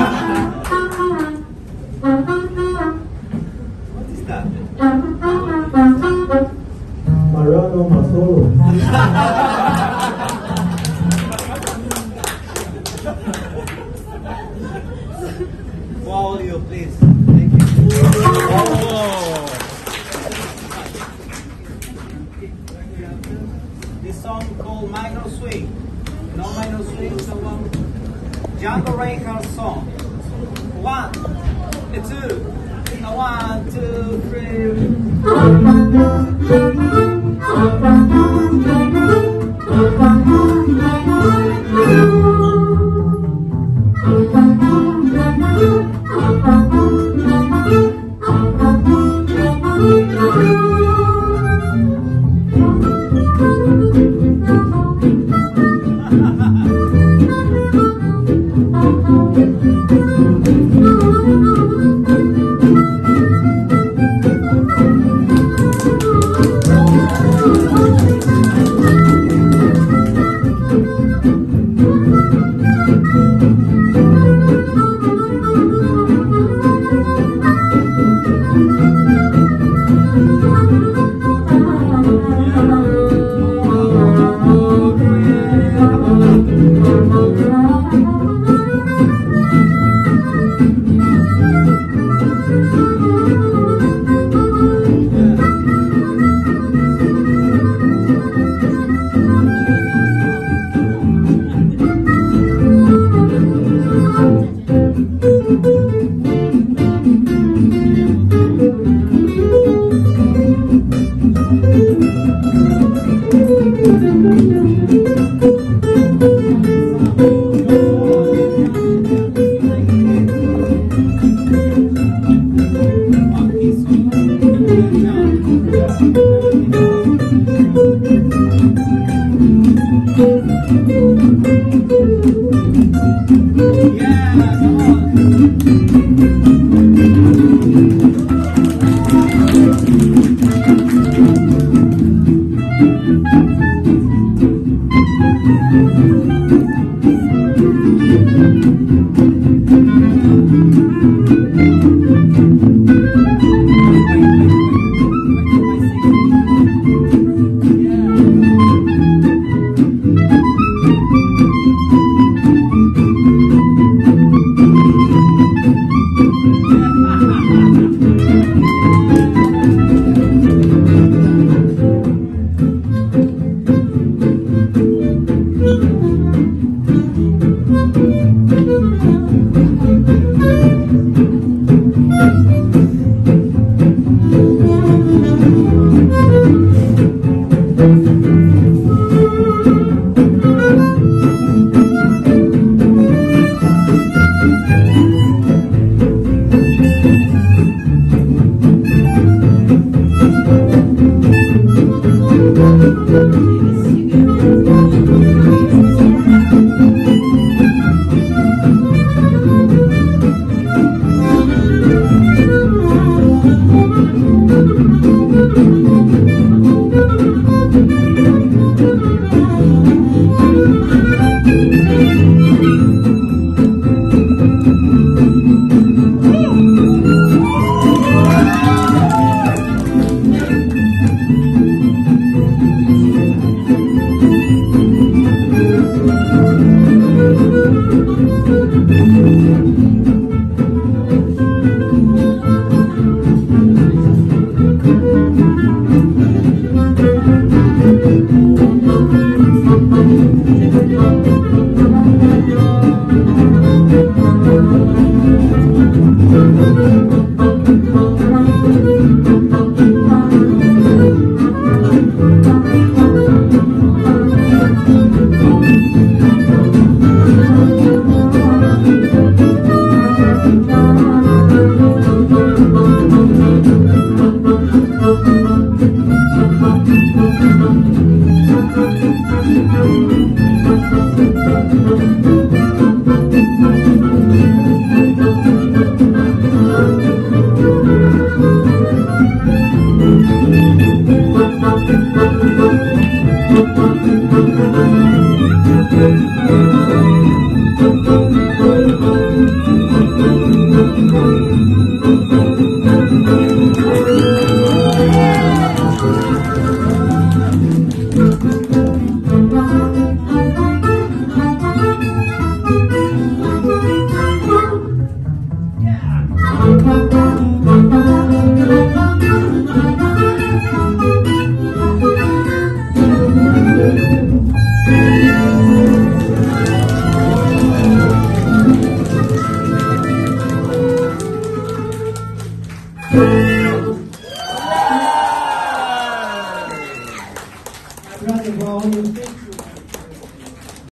What is that? Please. Thank you. This song called Minor Swing. No minor swing, so one Django Reinhardt song. One, two, one, two, three.